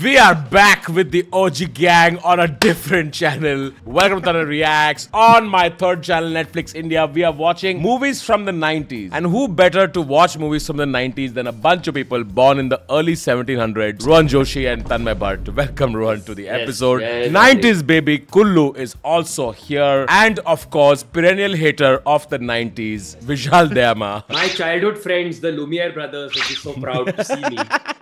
We are back with the OG gang on a different channel. Welcome to Tana Reacts. On my third channel, Netflix India, we are watching movies from the 90s. And who better to watch movies from the 90s than a bunch of people born in the early 1700s? Rohan Joshi and Tanmay Bhatt. Welcome, Rohan, to the episode. yes, 90s baby Kullu is also here. And of course, perennial hater of the 90s, Vishal Dayama. My childhood friends, the Lumiere brothers, will be so proud to see me.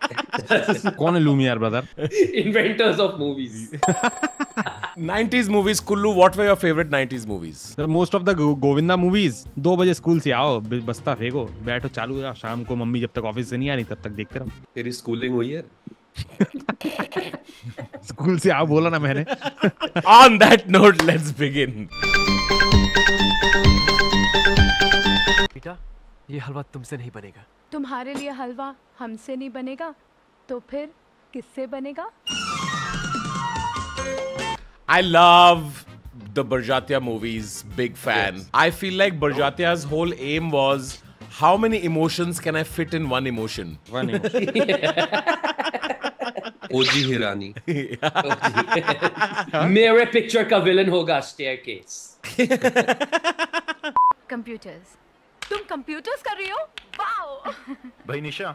कौन है लूमियार brother Inventors of movies. 90s movies, Kullu, what were your favorite 90s movies? Most of the Govinda movies दो बजे school से आओ बस्ता फेंको बैठो चालू रहा शाम को मम्मी जब तक ऑफ़िस से नहीं आ रही तब तक देखते रहो तेरी स्कूलिंग हुई है स्कूल से आओ बोला ना मैंने On that note, let's begin. बेटा ये हलवा तुमसे नहीं बनेगा तुम्हारे लिए हलवा हमसे नहीं बनेगा तो फिर किससे बनेगा? I love the Barjatya movies big fan I feel like Barjatya whole aim was how many emotion can I fit in one emotion OG Hirani मेरे पिक्चर का विलन होगा स्टेयर केस कंप्यूटर्स तुम कंप्यूटर्स कर रही हो? भाई निशा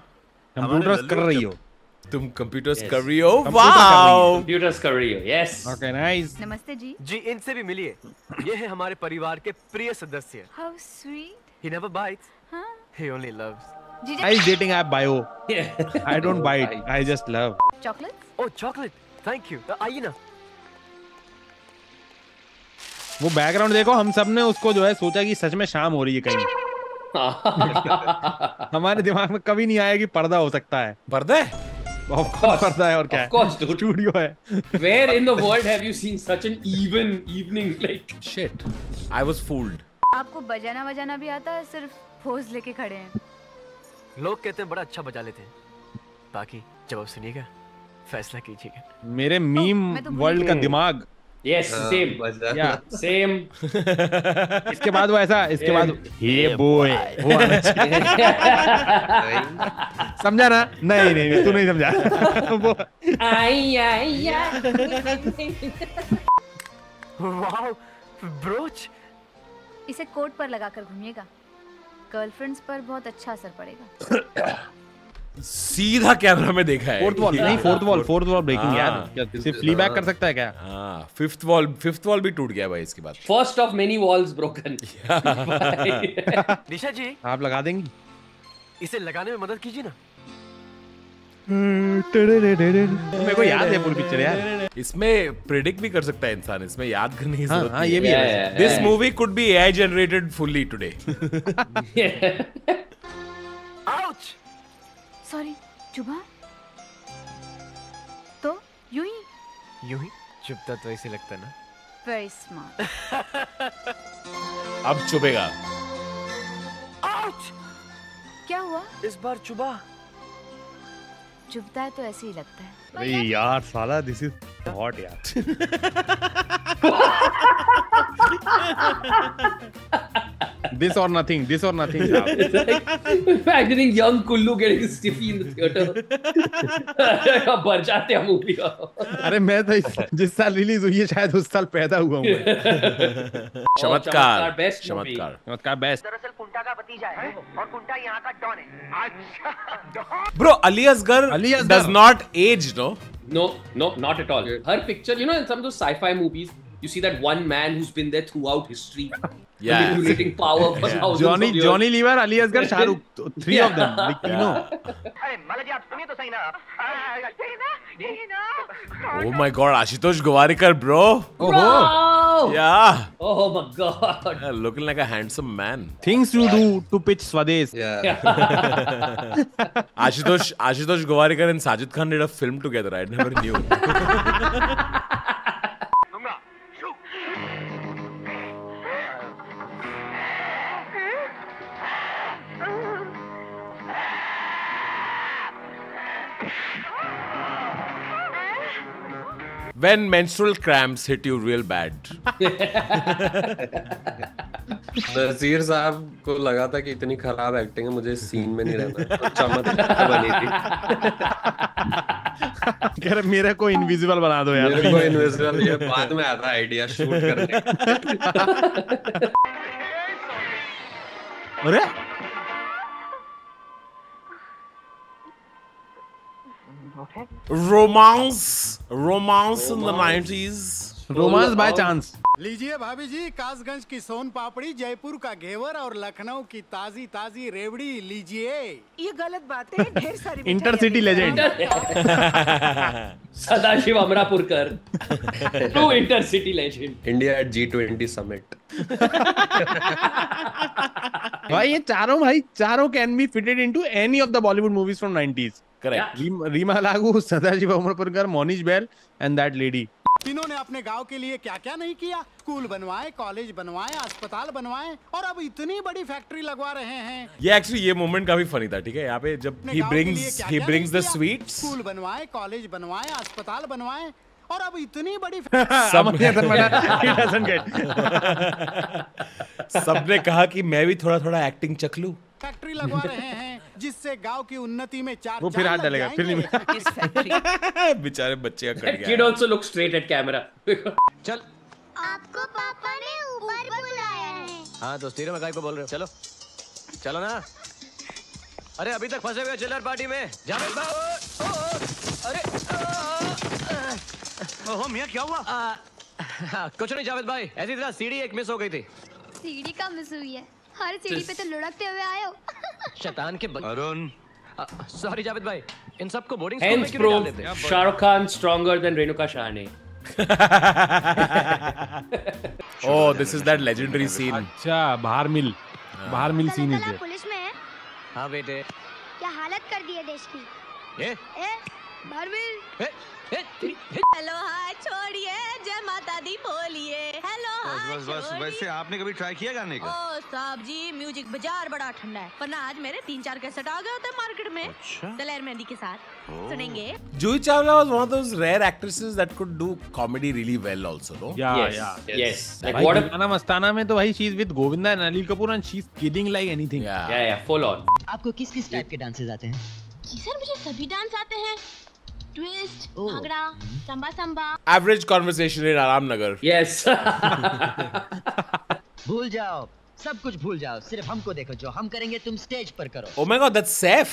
computers कर रही हो। तुम computers Yes. कर रही हो? Computer कर रही career, yes. ओके नाइस नमस्ते जी। जी इनसे भी मिलिए। ये है हमारे परिवार के प्रिय सदस्य। How sweet he never bites हाँ he only loves nice dating app bio I don't bite I just love chocolate oh chocolate thank you आइए ना। वो बैकग्राउंड देखो हम सबने उसको जो है सोचा कि सच में शाम हो रही है कहीं। हमारे दिमाग में कभी नहीं आया कि पर्दा हो सकता है। पर्दा है? Of course पर्दा है और क्या Of course, dude. स्टूडियो है Where in the world have you seen such an even evening? Like, Shit. I was fooled. आपको बजाना बजाना भी आता है सिर्फ़ पोज लेके खड़े हैं लोग कहते हैं बड़ा अच्छा बजा लेते हैं बाकी जब आप सुनिएगा फैसला कीजिएगा मेरे मीम मैं तो वर्ल्ड का दिमाग yes, same. या Same. इसके बाद वो ऐसा इसके बाद ये बॉय। समझा ना नहीं नहीं तू नहीं समझा वो. वाओ ब्रोच इसे कोट पर लगाकर घूमिएगा गर्लफ्रेंड्स पर बहुत अच्छा असर पड़ेगा सीधा कैमरा में देखा है। फोर्थ वॉल नहीं fourth wall fourth wall breaking हाँ। यार। सिर्फ़ फ्ली बैक कर सकता है क्या? हाँ फिफ्थ वॉल फिफ्थ वॉल भी टूट गया भाई इसके बाद। First of many walls broken. निशा जी आप लगा देंगी। इसे लगाने में मदद कीजिए ना। मेरे को याद है पूरी पिक्चर यार। इसमें प्रिडिक्ट भी कर सकता है इंसान इसमें याद करने की हाँ ज़रूरत हाँ ये भी है। This movie could be AI generated fully today चुभा? तो यूँ ही? यूँ ही? चुपता तो ऐसे लगता ना? वेरी स्मार्ट अब चुभेगा। आउच क्या हुआ? इस बार चुबा चुभता है तो ऐसे ही लगता है। अरे यार साला दिस इज़ हॉट यार। This or nothing this or nothing Imagining young Kullu getting stiffy in the theater. भर जाते हैं मूवी अरे मैं तो इस- जिस साल रिलीज़ हुई है शायद उस साल पैदा हुआ हूँ चमत्कार best movie. चमत्कार चमत्कार बेस्ट दरअसल कुंटा का भतीजा है और कुंटा यहाँ का डॉन है अच्छा don bro Ali Asgar Ali Asgar. Does not age no No, no, not at all. Her picture, you know, in some of those sci-fi movies, you see that one man who's been there throughout history, yeah. manipulating power for yeah. thousands Johnny, of years. Johnny Lever, Ali Asghar, Shah Rukh, three yeah. of them. Like, yeah. You know. oh my God, Ashutosh Gowarikar, bro. Oh, bro. Oh. Yeah. Oh my God. Yeah, looking like a handsome man. Things you do to pitch Swades. Yeah. yeah. Ashutosh, Ashutosh and Sajid Khan did a film together. I never knew. When menstrual cramps hit you real bad. Nazir Sahab को लगा था कि इतनी खराब acting है मुझे scene में नहीं रहना तो चमत्कार बनी थी। कह रहे मेरे को इनविजिबल बना दो यार। मेरे को इनविजिबल ये बाद में आया था आइडिया शूट करने Romance. Romance in the 90s. Romance by chance लीजिए भाभी जी कासगंज की सोन पापड़ी जयपुर का घेवर और लखनऊ की ताजी ताजी रेवड़ी लीजिए। ये गलत बात है ढेर सारी intercity legend Sadashiv Amrapurkar. Two intercity legend India at G twenty summit भाई ये चारों भाई चारों can be fitted into any of the Bollywood movies from 90s Correct. रीम- लागू सदाशिव अमरपुरकर मोनिश बैल एंड दैट लेडी तीनों ने अपने गाँव के लिए क्या क्या नहीं किया? स्कूल बनवाए कॉलेज बनवाए अस्पताल बनवाए और अब इतनी बड़ी फैक्ट्री लगवा रहे हैं। ये एक्चुअली ये मोमेंट काफ़ी फनी था ठीक है? यहाँ पे जब he brings he brings the किया? स्वीट्स स्कूल बनवाए कॉलेज बनवाए अस्पताल बनवाए और अब इतनी बड़ी सब सबने कहा कि मैं भी थोड़ा थोड़ा एक्टिंग चख लू। फैक्ट्री लगवा रहे हैं। जिससे गाँव की उन्नति में चार वो फिर हाथ डालेगा, फिर नहीं। बेचारे बच्चे का कट गया। also looks straight at camera. चल। आपको पापा ने ऊपर बुलाया है। हाँ तो स्टीरियो में काय को बोल रहे हो। चलो। चलो ना। अरे अभी तक फंसे हुए चिल्लर पार्टी में। जावेद ओ, अरे ओहो मियाँ क्या हुआ? आ, कुछ नहीं जावेद भाई। ऐसी तरह सीढ़ी एक मिस हो गई थी। सीढ़ी का मिस हुई है। हर सीढ़ी पे तो लुढ़कते हुए आए हो। शैतान के अरुण। सॉरी जावेद भाई इन सबको बोर्डिंग स्कूल में क्यों डाल देते Shahrukh Khan stronger than Renuka Shahane. oh this is that legendary scene. अच्छा बाहर मिल बाहर मिल सीन इज़ पुलिस में है? हाँ बेटे। क्या हालत कर दी है देश की? ए ए? हेलो हाय छोड़िए जय माता दी बोलिए। हेलो बस बस वैसे आपने कभी ट्राई किया गाने का? ओ साहब जी म्यूज़िक बाज़ार बड़ा ठंडा है। वरना आज मेरे तीन चार कैसेट आ गए होते मार्केट में। अच्छा। दलेर मेहंदी के साथ। सुनेंगे। Juhi Chawla was one of those rare actresses that could do comedy really well also no? या yes, या yes. Like भाई what मस्ताना में तो भाई she is with Govinda and Anil Kapoor and she is killing like anything yeah yeah yeah full on. आपको किस किस type के डांसेस आते हैं? सर मुझे सभी डांस आते हैं। Average conversation in Ramnagar yes भूल जाओ। सब कुछ भूल जाओ। सिर्फ़ हमको देखो जो हम करेंगे तुम स्टेज पर करो। Oh my god that's safe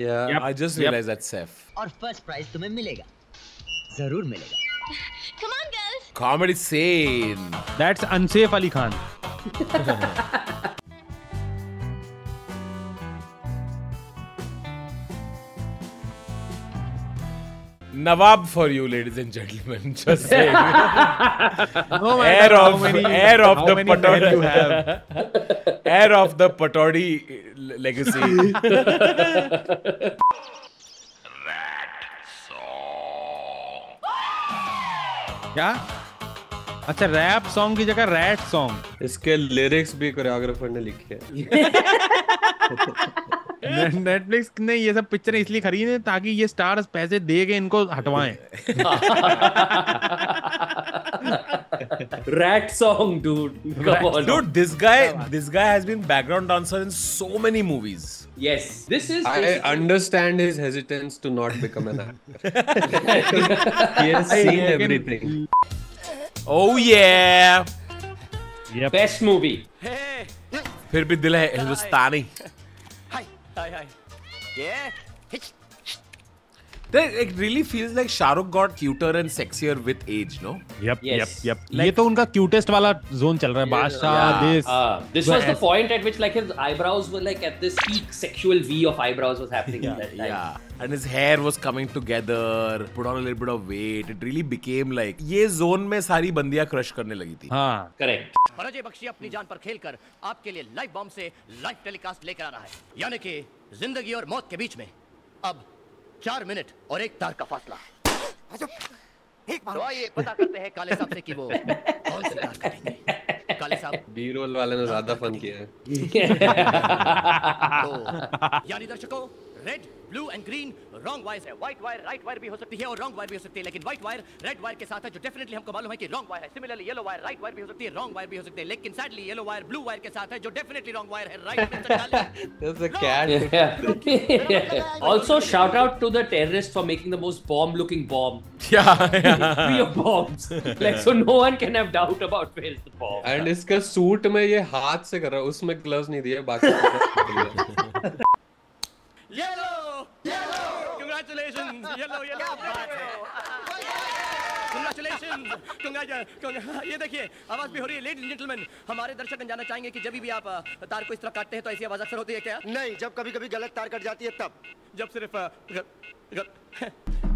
या I just realize that's safe और फ़र्स्ट प्राइज तुम्हें मिलेगा। ज़रूर मिलेगा। Come on girls comedy scene that's unsafe Ali Khan Nawab for you ladies and gentleman air of air of the Pataudi you have air of the Pataudi legacy क्या? अच्छा rap song की जगह rat song इसके lyrics भी choreographer ने लिखे हैं। Netflix ने ये सब पिक्चरें इसलिए खरीदे ताकि ये स्टार्स पैसे दे के इनको हटवाएँ Rat song, dude. Come on. dude this guy this guy has been background dancer in so many movies Yes. This is. I basically- understand his hesitance to not become an actor. he has seen everything. oh yeah yep. Best movie. hey. फिर भी दिल है हिंदुस्तानी सारी बंदियाँ crush करने लगी थी. अपनी जान पर खेल कर आपके लिए live bomb से live telecast लेकर आ रहा है. यानी कि ज़िंदगी और मौत के बीच में। अब चार मिनट और एक तार का फासला। एक तो आइए पता करते हैं काले साहब से कि वो कौन सी तार करेंगे काले साहब। बी रोल वाले ने ज़्यादा फन किया है। तो यानी दर्शकों red blue and green wrong wire है व्हाइट वायर राइट वायर भी हो सकती है और रॉन्ग वायर भी हो सकती है लेकिन व्हाइट वायर रेड वायर के साथ है जो डेफिनेटली हमको मालूम है कि रॉन्ग वायर है similarly yellow wire right wire भी हो सकती है रॉन्ग वायर भी हो सकती है लेकिन sadly yellow wire blue wire के साथ है जो डेफिनेटली रॉन्ग वायर है right cat. Yeah. also, shout out to the terrorists for making the most bomb-looking bomb. Yeah, Free of bombs. like so, no one can have doubt about where is the bomb. And इसका suit में ये हाथ से कर रहा है उसमें gloves नहीं दिए बाकी yellow yellow congratulation yellow yellow congratulation ये देखिए आवाज़ भी हो रही है। लेडीज़ जेंटलमैन हमारे दर्शक जानना चाहेंगे कि जब भी आप तार को इस तरह काटते हैं तो ऐसी आवाज़ अक्सर होती है क्या? नहीं जब कभी कभी गलत तार कट जाती है तब। जब सिर्फ़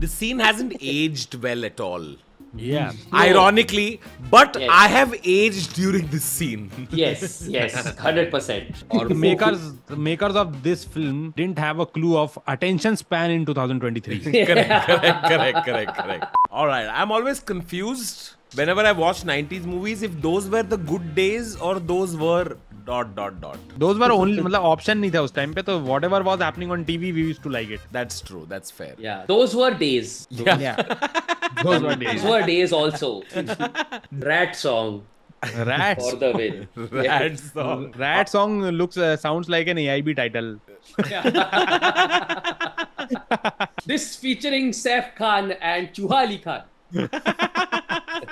the scene hasn't aged well at all. Yeah. Ironically, but Yes. I have aged during this scene. Yes, yes, hundred percent. The makers, the makers of this film didn't have a clue of attention span in 2023. correct, correct, correct, correct, correct. All right, I'm always confused whenever I watch 90s movies if those were the good days or those were dot dot dot. Those were only मतलब option नहीं था उस time पे तो whatever was happening on TV we used to like it. That's true. That's fair. Yeah, those were days. Yeah. Those were days. Those were days also. Rat song Rats. for the win. Rat yeah. song. Rat song looks uh, sounds like an AIB title. This featuring Saif Khan and Chuhali Khan.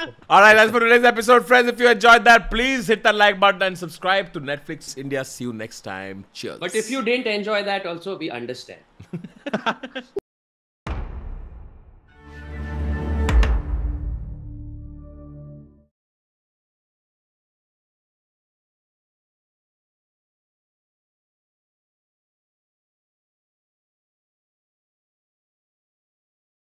All right, that's for today's episode, friends. If you enjoyed that, please hit that like button and subscribe to Netflix India. See you next time. Cheers. But if you didn't enjoy that, also we understand.